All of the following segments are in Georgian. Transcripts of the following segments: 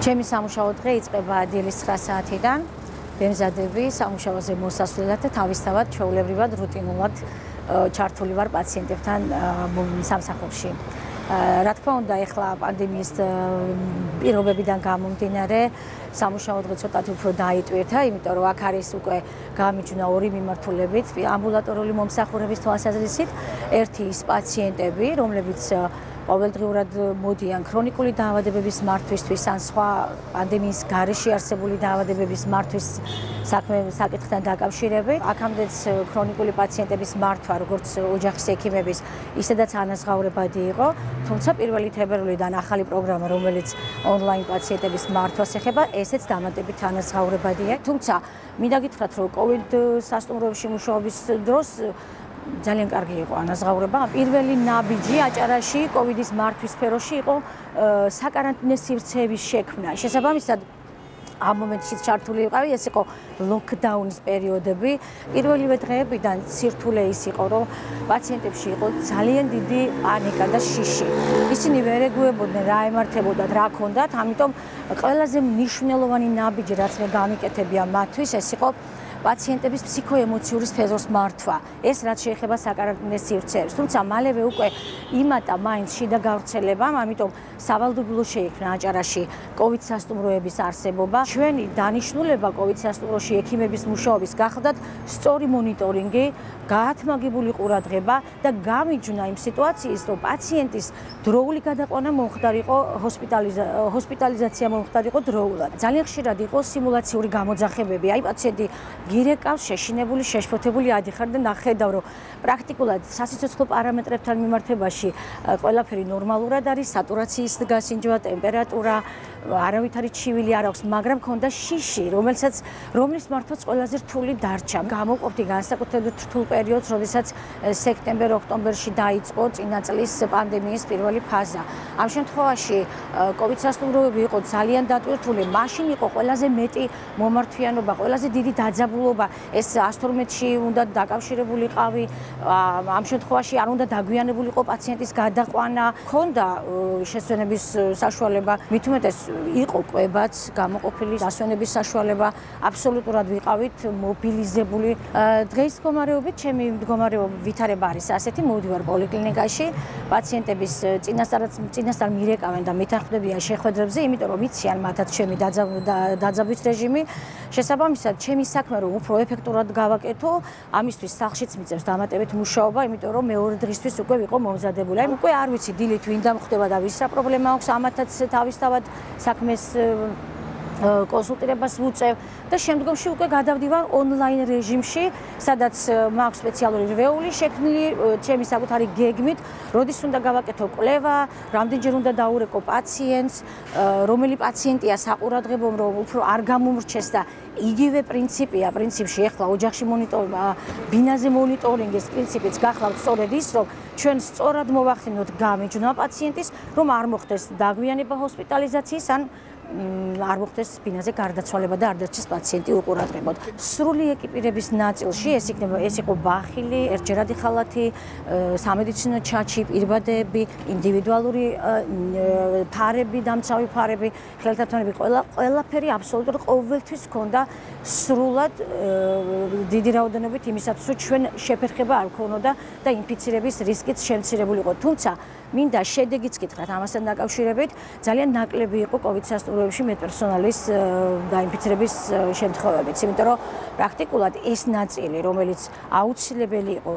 ჩემი სამუშაო დღე იწყება დილის 9 საათიდან. ვემზადები სამუშაოზე მოსასვლელად და თავისთავად ჩვეულებრივად რუტინულად ჩართული ვარ პაციენტებთან სამსახურში. რა თქმა უნდა, ეხლა პანდემიის პირობებიდან გამომდინარე, სამუშაო დღე ცოტათი უფრო დაიტვირთა, იმიტომ რომ აქ არის უკვე გამიჯნა ორი მიმართულებით ამბულატორიული მომსახურების თვალსაზრისით, ერთი ის პაციენტები, რომლებიც ყოველდღიურად მოდიან ქრონიკული დაავადებების მართვისთვის ან სხვა პანდემიის გარეშე არსებული დაავადებების მართვის საქმე საკითხთან დაკავშირებით. აქამდეც ქრონიკული პაციენტების მართვა, როგორც ოჯახის ექიმების, ისედაც ანაზღაურებადი იყო, თუმცა პირველი თებერვლიდან ახალი პროგრამა, რომელიც ონლაინ პაციენტების მართვას ეხება, ესეც დამატებით ანაზღაურებადია. თუმცა მინდა გითხრათ, რომ COVID სასტუმროებში მუშაობის დროს ძალიან კარგი იყო ანაზღაურება. პირველი ნაბიჯი აჭარაში კოვიდის მართვის სფეროში იყო საკარანტინო სივრცეების შექმნა. შესაბამისად ამ მომენტში ჩართული ვიყავი, ეს იყო ლოკდაუნის პერიოდები. პირველივე დღეებიდან სირთულე ის იყო, რომ პაციენტებში იყო ძალიან დიდი პანიკა და შიში. ისინი ვერ ეგუებოდნენ რა ემართებოდათ, რა ქონდათ, ამიტომ ყველაზე მნიშვნელოვანი ნაბიჯი, რაც მე გამიკეთებია მათთვის, ეს იყო პაციენტების ფსიქოემოციური სფეროს მართვა. ეს რაც შეეხება საკარანტინო სივრცეებს. თუმცა მალევე უკვე იმატა მაინც შიდა გავრცელებამ, ამიტომ სავალდებულო შეიქმნა აჭარაში COVID სასტუმროების არსებობა. ჩვენი დანიშნულება COVID სასტუმროში ექიმების მუშაობის გახლდათ სწორი მონიტორინგი, გაათმაგებული ყურადღება და გამიჯნა იმ სიტუაციის, რომ პაციენტის დროული გადაყვანა მომხდარიყო ჰოსპიტალიზაცია მომხდარიყო დროულად. ძალიან ხშირად იყო სიმულაციური გამოძახებები. აი პაციენტი გირეკავს შეშინებული, შეშფოთებული ადიხარ და ნახედავ რომ პრაქტიკულად სასიცოცხლო პარამეტრებთან მიმართებაში ყველაფერი ნორმალურად არის, სატურაციის გასინჯვა, ტემპერატურა, არავითარი ჩივილი არ აქვს, მაგრამ ქონდა შიში, რომელსაც რომლის მართვაც ყველაზე რთული დარჩა. გამოყოფდი განსაკუთრებით რთულ პერიოდს, როდესაც სექტემბერ-ოქტომბერში დაიწყო წინა წლის პანდემიის პირველი ფაზა. ამ შემთხვევაში COVID სასტუმროები იყო ძალიან დატვირთული, მაშინ იყო ყველაზე მეტი მომართვიანობა, ყველაზე დიდი დაძაბულობა ეს 112-ში უნდა დაკავშირებულიყავი ამ შემთხვევაში არ უნდა დაგვიანებულიყო პაციენტის გადაყვანა ქონდა შესვენების საშუალება მით უმეტეს იყო კვებაც გამოყოფილი დასვენების საშუალება. აბსოლუტურად ვიყავით მობილიზებული. დღეს მდგომარეობით ჩემი მდგომარეობა ვითარება არის ასეთი მოვდივარ პოლიკლინიკაში. პაციენტების წინასწარაც წინასწარ მირეკავენ და მეთანხმდებიან შეხვედრებზე იმიტომ რომ იციან მათაც ჩემი დაძაბვის რეჟიმი შესაბამისად ჩემი საქმე რომ უფრო ეფექტურად გავაკეთო, ამისთვის სახშიც მიწევს დამატებით მუშაობა, იმიტომ რომ მეორე დღისთვის უკვე ვიყო მომზადებული. აი უკვე არ ვიცი დილით ვინ დამხვდება და ვის რა პრობლემა აქვს, ამათაც თავისთავად საქმეს კონსულტირებას ვუწევ და შემდგომში უკვე გადავდივარ ონლაინ რეჟიმში, სადაც მაქვს სპეციალური რვეული შექმნილი ჩემი საკუთარი გეგმით, როდის უნდა გავაკეთო კვლევა, რამდენჯერ უნდა დაურეკო პაციენტს, რომელი პაციენტია საყურადღებო, რომ უფრო არ გამომრჩეს და იგივე პრინციპია, პრინციპში ახლა ოჯახში მონიტორინგი, ბინაზე მონიტორინგის პრინციპიც გახლავთ სწორედ ის, რომ ჩვენ სწორად მოვახდინოთ გამიჯნა პაციენტის, რომ არ მოხდეს დაგვიანება ჰოსპიტალიზაციის ან არ მოხდეს ბინაზე გარდაცვალება და არ დარჩეს პაციენტი უყურადღებოდ. სრული ეკიპირების ნაწილში ეს იქნება ეს იყო ბახილი, ერთჯერადი ხალათი, სამედიცინო ჩაჩი, პირბადეები, ინდივიდუალური ფარები, დამცავი ფარები, ხელთათმები, ყველა ყველაფერი აბსოლუტურად ყოველთვის ჰქონდა სრულად დიდი რაოდენობით იმისათვის, რომ ჩვენ შეფერხება არ ქონოდა და ინფიცირების რისკიც შემცირებულიყო. თუმცა მინდა შედეგიც გითხრათ ამასთან დაკავშირებით, ძალიან ნაკლები იყო COVID სასტუმროებში მედპერსონალის დაინფიცირების შემთხვევებიც, იმიტომ რომ პრაქტიკულად ეს ნაწილი, რომელიც აუცილებელი იყო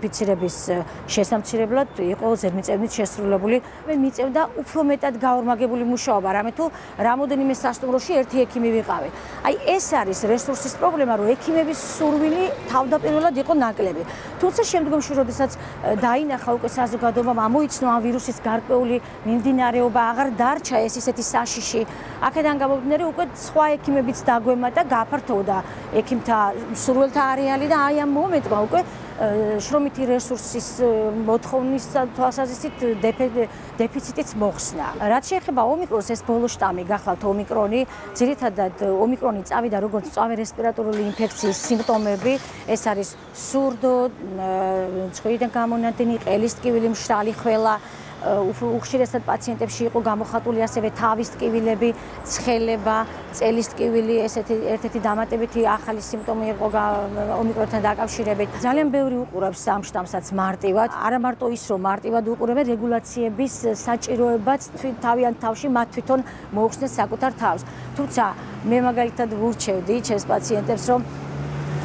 ინფიცირების შესამცირებლად, იყო ზედმიწევნით შესრულებული, მე მიწევდა უფრო მეტად გაორმაგებული მუშაობა, რამე თუ რამოდენიმე სასტუმროში ერთი ექიმი ვიყავი. აი ეს არის რესურსის პრობლემა, რომ ექიმების სურვილი თავდაპირველად იყო ნაკლები. თუმცა შემდგომში, როდესაც დაინახა უკვე საზოგადოებამ ამოიცნო ამ ვირუსის გარკვეული მიმდინარეობა აღარ დარჩა ეს ისეთი საშიში. აქედან გამომდინარე უკვე სხვა ექიმებიც დაგვემატა, გაფართოვდა ექიმთა სურვილთა არეალი და აი ამ მომენტმა უკვე შრომითი რესურსის მოთხოვნის თვალსაზრისით დეფიციტიც მოხსნა. რაც შეეხება ომიკრონს, ეს ბოლო შტამი გახლავთ ომიკრონი, ძირითადად ომიკრონი წავიდა როგორც წავე რესპირატორული ინფექციის სიმპტომები, ეს არის სურდო, ცხვირიდან გამონადენი, ყელის ტკივილი, მშრალი ხველა, უხშირესად პაციენტებში იყო გამოხატული ასევე თავის ტკივილები, ცხელება, წელის ტკივილი, ესეთი ერთ-ერთი დამატებითი ახალი სიმპტომი იყო ომიკრონთან დაკავშირებით. ძალიან ბევრი უყურებს ამ შტამსაც მარტივად. არა მარტო ის, რომ მარტივად უყურებენ რეგულაციების საჭიროებაც თავიანთ თავში მათ თვითონ მოუხსნეს საკუთარ თავს. თუმცა მე მაგალითად ვურჩევდი ჩემს პაციენტებს, რომ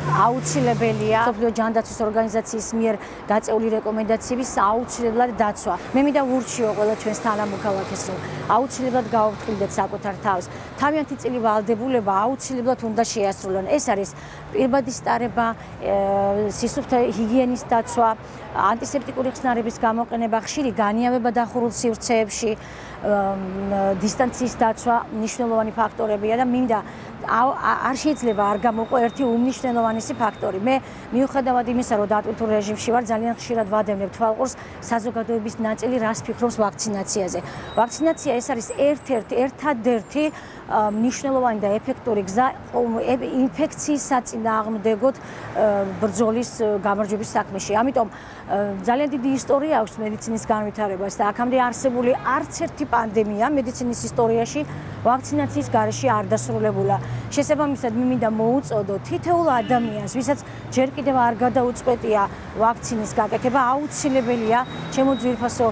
აუცილებელია სოფლიო ჯანდაცვის ორგანიზაციის მიერ გაწეული რეკომენდაციების აუცილებლად დაცვა. მე მინდა ვურჩიო ყველა ჩვენს თანამოქალაქეს, რომ აუცილებლად გაავთქილდეთ საკუთარ თავს. თავიანთი წილი ვალდებულება აუცილებლად უნდა შეასრულონ. ეს არის პირბადი სტარება, სისუფთა ჰიგიენის დაცვა, ანტისეპტიკური ხსნარების გამოყენება, ხშირი განიავება დახურულ სივრცეებში, დისტანციის დაცვა მნიშვნელოვანი ფაქტორებია და მინდა არ შეიძლება არ გამოყო ერთი უმნიშვნელოვანესი ფაქტორი. მე მიუხედავად იმისა, რომ დატვირთულ რეჟიმში ვარ, ძალიან ხშირად ვადევნებ თვალყურს საზოგადოების ნაწილი რას ფიქრობს ვაქცინაციაზე. ვაქცინაცია ეს არის ერთ-ერთი ერთადერთი მნიშვნელოვანი და ეფექტური გზა ინფექციის საწინააღმდეგოდ ბრძოლის გამარჯვების საქმეში. ამიტომ ძალიან დიდი ისტორია აქვს მედიცინის განვითარებას და აქამდე არსებული არც ერთი პანდემია მედიცინის ისტორიაში ვაქცინაციის გარეშე არ დასრულებულა. შესაბამისად, მე მინდა მოუწოდო თითოეულ ადამიანს, ვისაც ჯერ კიდევ არ გადაუწყვეტია ვაქცინის გაკეთება, აუცილებელია ჩემო ძვირფასო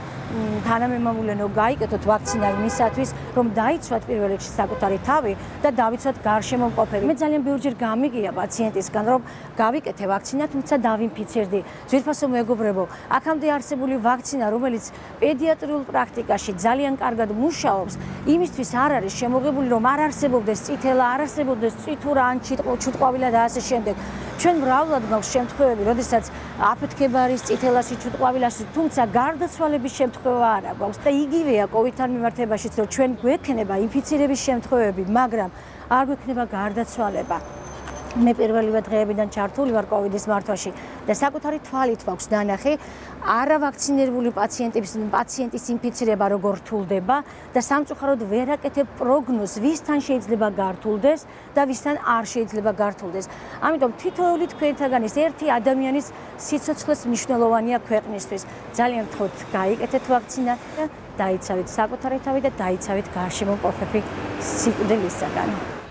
თანამემამულენო გაიკეთოთ ვაქცინა იმისათვის, რომ დაიცვათ პირველ რიგში საკუთარი თავი და დავიცვათ გარშემო მყოფები. მე ძალიან ბევრჯერ გამიგია პაციენტისგან, რომ გავიკეთე ვაქცინა, თუმცა დავინფიცირდი. ძვირფასო მეგობრებო, აქამდე არსებული ვაქცინა, რომელიც პედიატრიულ პრაქტიკაში ძალიან კარგად მუშაობს, იმისთვის არ არის შემოღებული, რომ არ არსებობდეს წითელა, არ არსებობდეს წითურა ან ჩუტყვავილა და ასე შემდეგ. ჩვენ მრავლად გვაქვს შემთხვევები, როდესაც აფეთქება არის წითელაში, ჩუტყვავილაში, თუმცა გარდაცვალების შემთხვევა არ აქვს და იგივეა COVID-თან მიმართებაშიც რომ ჩვენ გვექნება ინფიცირების შემთხვევები, მაგრამ არ გვექნება გარდაცვალება. მე პირველივე დღეებიდან ჩართული ვარ COVID-ის მართვაში და საკუთარი თვალით მაქვს დანახი არავაქცინირებული პაციენტების პაციენტის ინფიცირება როგორ რთულდება და სამწუხაროდ ვერ აკეთებ პროგნოზს ვისთან შეიძლება გართულდეს და ვისთან არ შეიძლება გართულდეს. ამიტომ თითოეული თქვენთაგანის ერთი ადამიანის სიცოცხლეს მნიშვნელოვანია ქვეყნისთვის. ძალიან გთხოვთ, გაიკეთეთ ვაქცინა და დაიცავით საკუთარი თავი და დაიცავით გარშემო მყოფები სიკვდილისაგან.